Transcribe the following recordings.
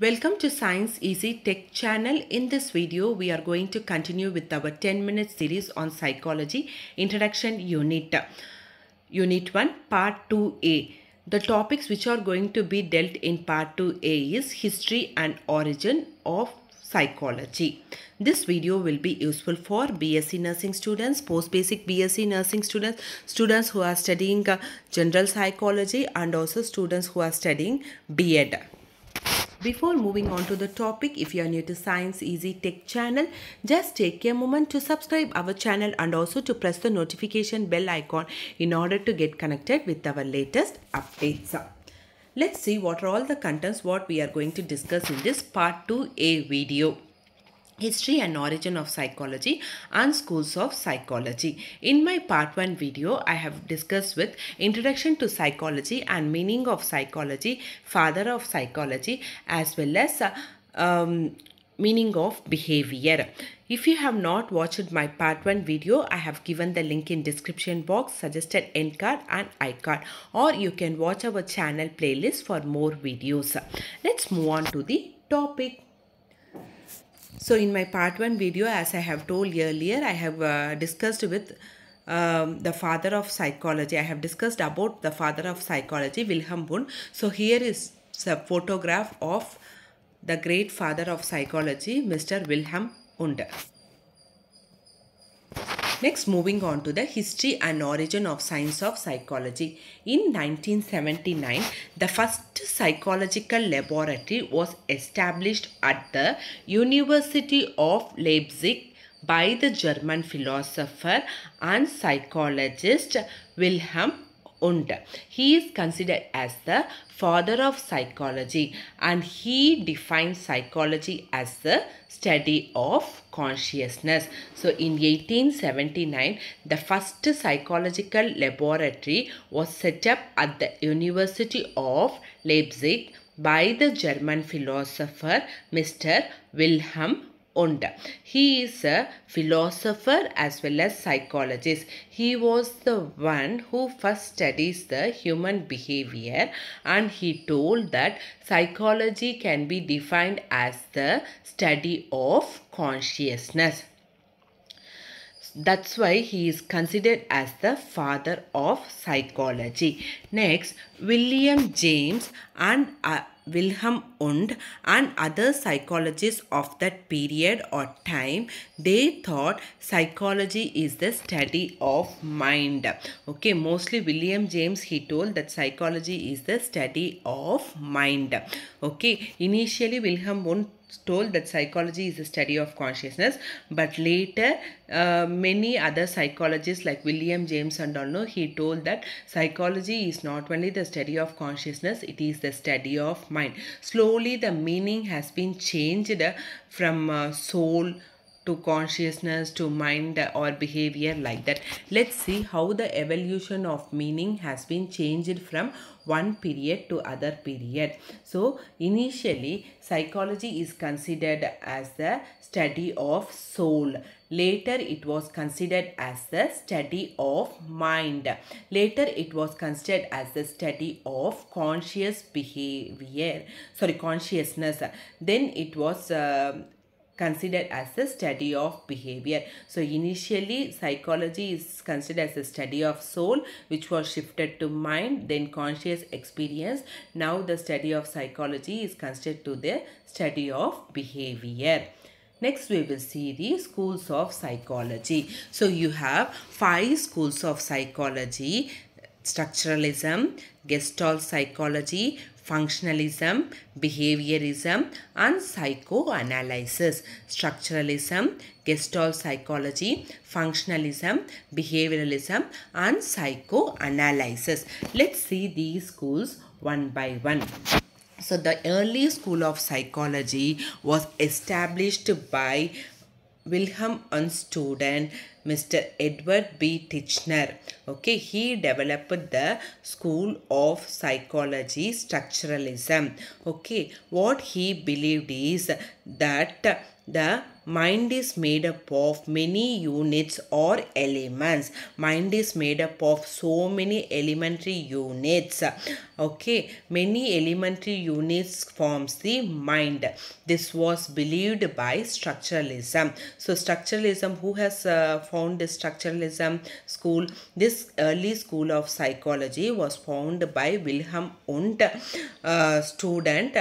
Welcome to Science Easy Tech channel. In this video, we are going to continue with our 10 minute series on psychology introduction unit. Unit 1, part 2a. The topics which are going to be dealt in part 2a is history and origin of psychology. This video will be useful for BSc nursing students, post basic BSc nursing students, students who are studying uh, general psychology and also students who are studying B.Ed. Before moving on to the topic, if you are new to Science Easy Tech channel, just take a moment to subscribe our channel and also to press the notification bell icon in order to get connected with our latest updates. Let's see what are all the contents what we are going to discuss in this part 2a video history and origin of psychology and schools of psychology. In my part 1 video i have discussed with introduction to psychology and meaning of psychology father of psychology as well as uh, um, meaning of behavior. If you have not watched my part 1 video i have given the link in description box suggested end card and i card or you can watch our channel playlist for more videos. Let's move on to the topic so in my part 1 video as I have told earlier I have uh, discussed with um, the father of psychology. I have discussed about the father of psychology Wilhelm Wundt. So here is a photograph of the great father of psychology Mr. Wilhelm Wundt. Next, moving on to the history and origin of science of psychology. In 1979, the first psychological laboratory was established at the University of Leipzig by the German philosopher and psychologist Wilhelm Wundt. He is considered as the father of psychology and he defines psychology as the study of consciousness. So in 1879, the first psychological laboratory was set up at the University of Leipzig by the German philosopher Mr. Wilhelm He is a philosopher as well as psychologist. He was the one who first studies the human behavior and he told that psychology can be defined as the study of consciousness. That's why he is considered as the father of psychology. Next, William James and uh, Wilhelm Wundt and other psychologists of that period or time, they thought psychology is the study of mind. Okay, mostly William James, he told that psychology is the study of mind. Okay, initially Wilhelm Wundt told that psychology is the study of consciousness but later uh, many other psychologists like william james and all know he told that psychology is not only the study of consciousness it is the study of mind slowly the meaning has been changed from uh, soul to consciousness to mind or behavior like that. Let's see how the evolution of meaning has been changed from one period to other period. So initially psychology is considered as the study of soul. Later it was considered as the study of mind. Later it was considered as the study of conscious behavior. Sorry consciousness. Then it was uh, considered as the study of behavior. So initially psychology is considered as the study of soul which was shifted to mind then conscious experience. Now the study of psychology is considered to the study of behavior. Next we will see the schools of psychology. So you have five schools of psychology structuralism, gestalt psychology, functionalism, behaviorism and psychoanalysis. Structuralism, gestalt psychology, functionalism, behavioralism and psychoanalysis. Let's see these schools one by one. So the early school of psychology was established by Wilhelm Wundt student Mr. Edward B. Titchener. Okay, he developed the school of psychology structuralism. Okay, what he believed is that the mind is made up of many units or elements. Mind is made up of so many elementary units. Okay, many elementary units forms the mind. This was believed by structuralism. So structuralism, who has uh, found this structuralism school? This early school of psychology was found by Wilhelm Wundt uh, student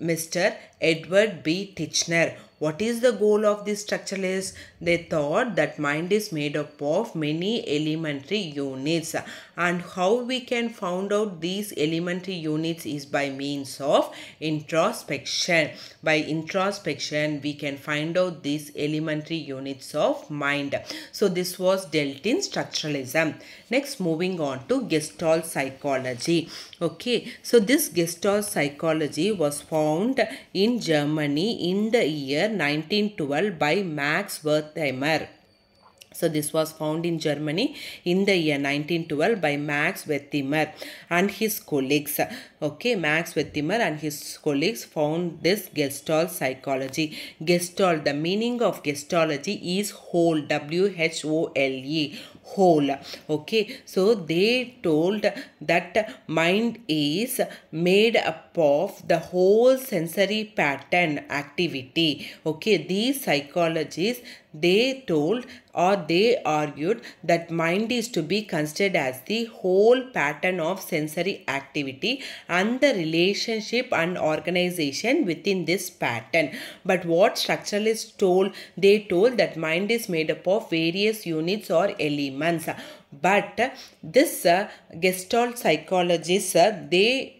Mr. Edward B. Titchener. What is the goal of this structuralists? They thought that mind is made up of many elementary units and how we can find out these elementary units is by means of introspection. By introspection we can find out these elementary units of mind. So this was dealt in structuralism. Next moving on to Gestalt psychology. Okay, so this Gestalt psychology was found in Germany in the year 1912 by Max Wertheimer. So this was found in Germany in the year 1912 by Max Wertheimer and his colleagues. Okay, Max Wertheimer and his colleagues found this Gestalt psychology. Gestalt, the meaning of Gestology is whole, W-H-O-L-E, whole okay so they told that mind is made up of the whole sensory pattern activity okay these psychologists they told or they argued that mind is to be considered as the whole pattern of sensory activity and the relationship and organization within this pattern. But what structuralists told they told that mind is made up of various units or elements. But this uh, gestalt psychologists uh, they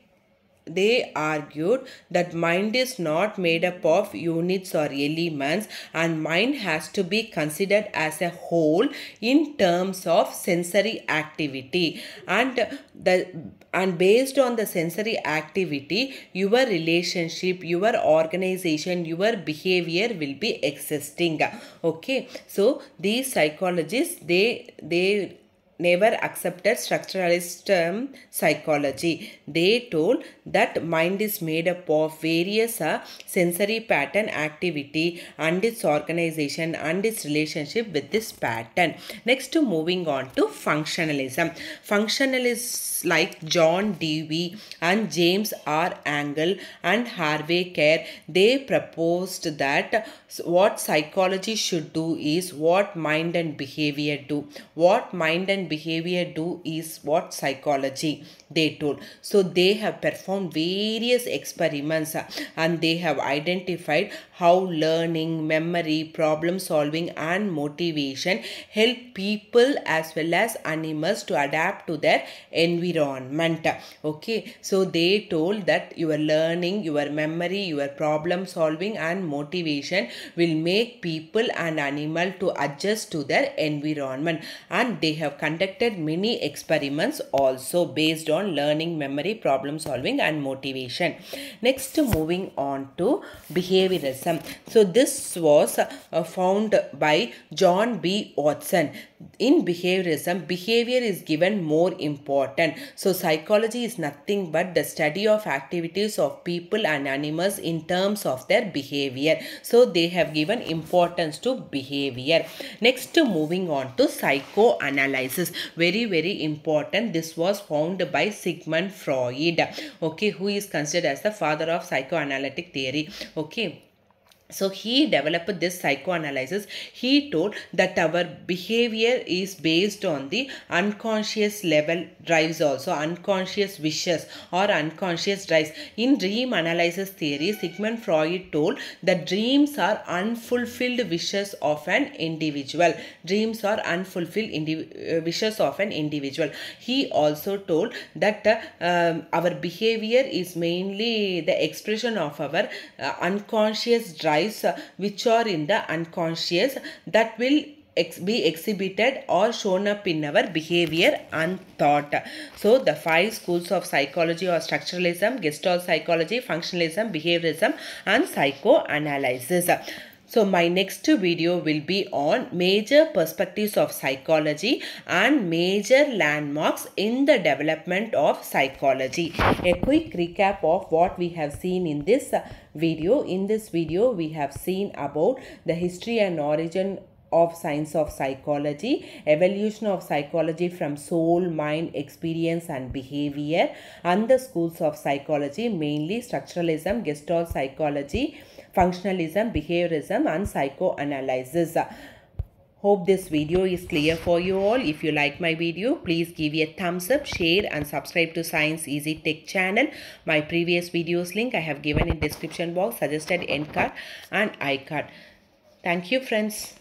they argued that mind is not made up of units or elements and mind has to be considered as a whole in terms of sensory activity. And the and based on the sensory activity your relationship your organization your behavior will be existing. Okay. So these psychologists they they never accepted structuralist um, psychology. They told that mind is made up of various uh, sensory pattern activity and its organization and its relationship with this pattern. Next to moving on to functionalism. Functionalists like John Dewey and James R. Angell and Harvey Carr, they proposed that what psychology should do is what mind and behavior do. What mind and behavior do is what psychology they told. So they have performed various experiments uh, and they have identified how learning, memory, problem solving and motivation help people as well as animals to adapt to their environment. Okay, so they told that your learning, your memory, your problem solving and motivation will make people and animal to adjust to their environment and they have conducted many experiments also based on learning, memory, problem solving and motivation. Next moving on to behaviorism. So this was uh, found by John B. Watson. In behaviorism, behavior is given more important. So psychology is nothing but the study of activities of people and animals in terms of their behavior. So they have given importance to behavior. Next moving on to psychoanalysis. Very very important. This was found by Sigmund Freud. Okay, who is considered as the father of psychoanalytic theory. Okay so he developed this psychoanalysis. He told that our behavior is based on the unconscious level drives also, unconscious wishes or unconscious drives. In dream analysis theory, Sigmund Freud told that dreams are unfulfilled wishes of an individual. Dreams are unfulfilled uh, wishes of an individual. He also told that uh, um, our behavior is mainly the expression of our uh, unconscious drives which are in the unconscious that will be exhibited or shown up in our behavior and thought. So the five schools of psychology or structuralism, gestalt psychology, functionalism, behaviorism and psychoanalysis. So my next video will be on major perspectives of psychology and major landmarks in the development of psychology. A quick recap of what we have seen in this video. In this video we have seen about the history and origin of science of psychology evolution of psychology from soul mind experience and behavior and the schools of psychology mainly structuralism gestalt psychology functionalism behaviorism and psychoanalysis. Hope this video is clear for you all. If you like my video please give a thumbs up share and subscribe to science easy tech channel. My previous videos link i have given in description box suggested end card and i card thank you friends